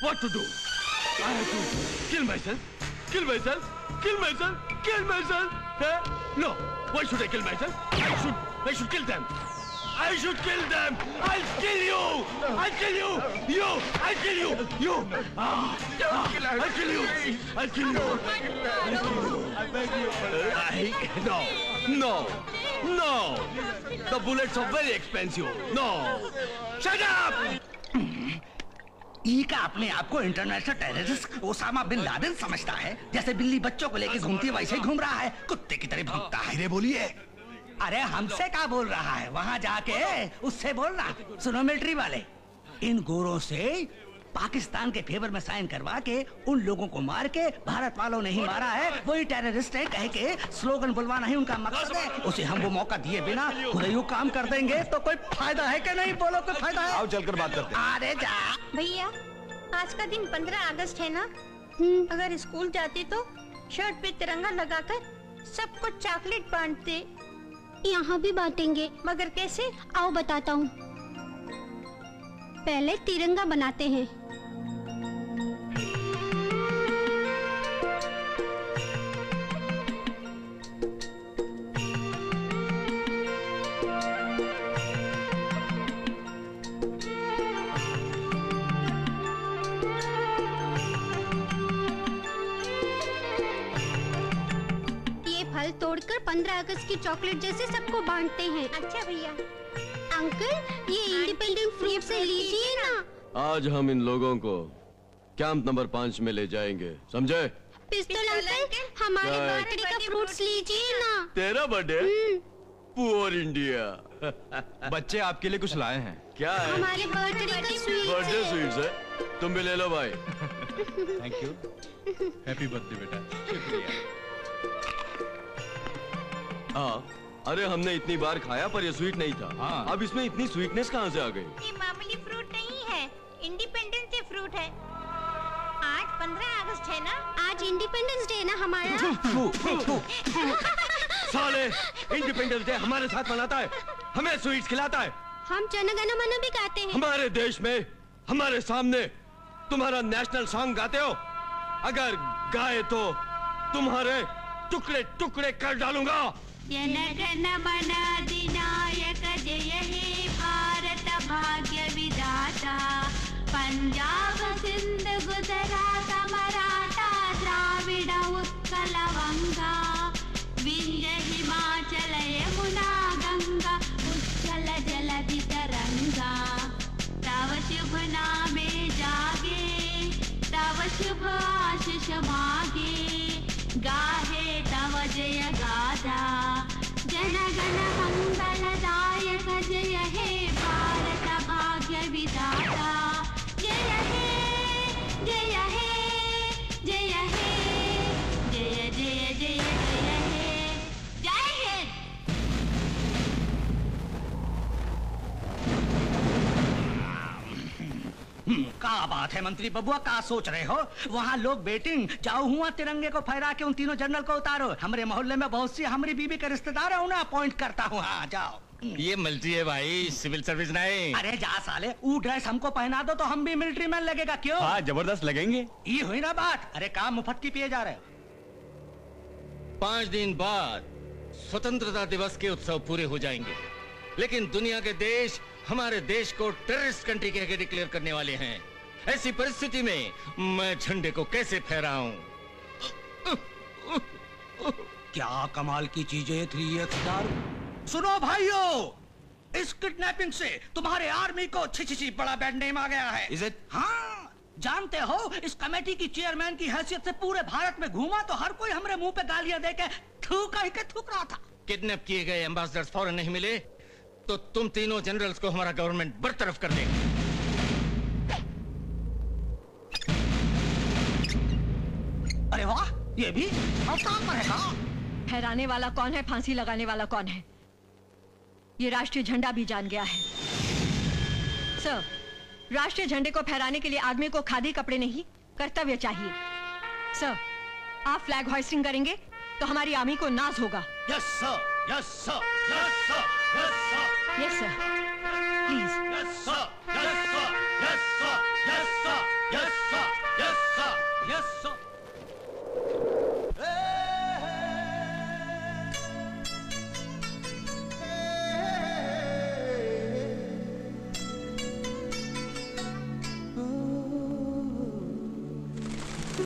what to do. I have to kill myself, kill myself, kill myself, kill myself. Eh? No, why should I kill myself? I should, I should kill them. I should kill them. I'll kill you. I'll kill you. You. I'll kill you. You. Ah, ah, I'll kill you. I'll kill you. I beg you. I, no. No. No. The bullets are very expensive. No. Shut up. ई का अपने आप को international terrorist Osama bin Laden समझता है। जैसे बिल्ली बच्चों को लेके घूमती है वैसे ही घूम रहा है। कुत्ते की तरह भूखता है। बोलिए। अरे हमसे क्या बोल रहा है? वहाँ जाके उससे बोलना। सुनो मिलिट्री वाले इन गोरों से पाकिस्तान के फेवर में साइन करवा के उन लोगों को मार के भारत वालों ने ही मारा है। वही टेररिस्ट है कह के स्लोगन बुलवाना ही उनका मकसद है। उसे हम वो मौका दिए बिना खुद ही काम कर देंगे। तो कोई फ़ायदा है कि नहीं? बोलो कोई फ़ायदा है? आओ चलकर बात करते हैं। अरे जा। भैया आज का दिन पंद्रह अगस्त है ना? अगर स्कूल जाते तो शर्ट पे तिरंगा लगाकर सबको चॉकलेट बांटते। यहाँ भी बांटेंगे। मगर कैसे? आओ बताता हूँ। पहले तिरंगा बनाते हैं। फल तोड़कर पंद्रह अगस्त की चॉकलेट जैसे सबको बांटते हैं। अच्छा भैया। अंकल ये इंडिपेंडेंट फ्रूट से लीजिए ना। आज हम इन लोगों को कैंप नंबर पाँच में ले जाएँगे समझे? पिस्तौल अंकल हमारे बर्थडे का फ्रूट्स लीजिए ना। तेरा बर्थडे पुअर इंडिया बच्चे आपके लिए कुछ लाए हैं। क्या है? हमारे बर्थडे का स्वीट बर्थडे स्वीट्स है? तुम भी ले लो भाई। थैंक यू हैप्पी बर्थडे बेटा। हाँ। अरे हमने इतनी बार खाया पर ये स्वीट नहीं था। हाँ। अब इसमें इतनी स्वीटनेस कहाँ से आ गई? ये मामूली फ्रूट नहीं है। इंडिपेंडेंस डे फ्रूट है। आज पंद्रह अगस्त है ना? आज इंडिपेंडेंस डे ना हमारा? साले इंडिपेंडेंस डे हमारे साथ मनाता है। हमें स्वीट्स खिलाता है। हम जनगण मन भी गाते हैं। हमारे देश में हमारे सामने तुम्हारा नेशनल सॉन्ग गाते हो। अगर गाए तो तुम्हारे टुकड़े टुकड़े कर डालूँगा। ಜನಗಣ ಮನಾಧಿನಾಯಕ ಜಯ ಹೇ ಭಾರತ ಭಾಗ್ಯ ವಿಧಾತ ಪಂಜಾಬ ಸಿಂಧು ಗುಜರಾತ ಮರಾಠ ದ್ರಾವಿಡ ಉತ್ಕಲವಂಗ ವಿಂಜ ಹಿಮಾಚಲ ಯಮುನಾ ಗಂಗಾ ಉಜ್ಜಲ ಜಲಧಿ ತರಂಗ ತವ ಶುಭ ನಾ का बात है मंत्री बबुआ का सोच रहे हो? वहाँ लोग बेटिंग जाओ हुआ तिरंगे को फहरा के उन तीनों जनरल को उतारो। हमारे मोहल्ले में बहुत सी हमारी बीबी के रिश्तेदार है उन्हें अपॉइंट करता हूँ। हाँ जाओ। ये मिलिट्री है भाई सिविल सर्विस नहीं। अरे जा साले वो ड्रेस हमको पहना दो तो हम भी मिलिट्री मैन लगेगा क्यों? हाँ ज़बरदस्त लगेंगे। ये हुई ना बात। अरे काम मुफ़्त की पिए जा रहे पाँच दिन बाद स्वतंत्रता दिवस के उत्सव पूरे हो जाएँगे। लेकिन दुनिया के देश हमारे देश को टेररिस्ट कंट्री कह के डिक्लेयर करने वाले हैं। ऐसी परिस्थिति में मैं झंडे को कैसे फहराऊं? क्या कमाल की चीज़ें थ्री एक्स सुनो भाइयों इस किडनैपिंग से तुम्हारे आर्मी को छी छी छी बड़ा बैड नेम आ गया है। Is it? हाँ जानते हो इस कमेटी की चेयरमैन की हैसियत से पूरे भारत में घूमा तो हर कोई हमारे मुँह पे गालियाँ दे के थूक ही के थूक रहा था। किडनैप किए गए एम्बेसडर फ़ौरन नहीं मिले। तो तुम तीनों जनरल्स को हमारा गवर्नमेंट बरतरफ कर देगा। अरे वाह ये भी अवतार पर है का फहराने वाला कौन है फांसी लगाने वाला कौन है? ये राष्ट्रीय झंडा भी जान गया है। सर राष्ट्रीय झंडे को फहराने के लिए आदमी को खादी कपड़े नहीं कर्तव्य चाहिए। सर आप फ्लैग होइस्टिंग करेंगे तो हमारी आर्मी को नाज होगा। Yes sir yes sir Yes, sir. Yes, sir. Please. Yes, sir. Yes, sir.